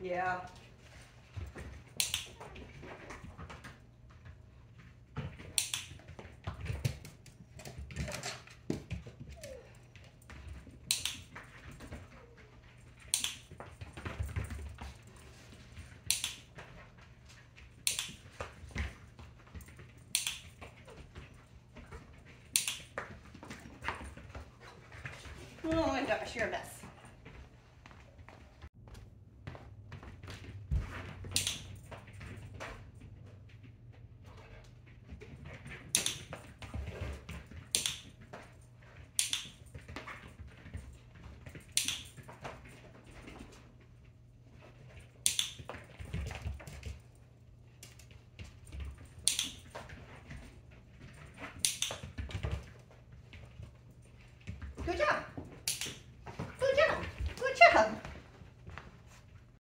Yeah. Oh my gosh, you're a mess.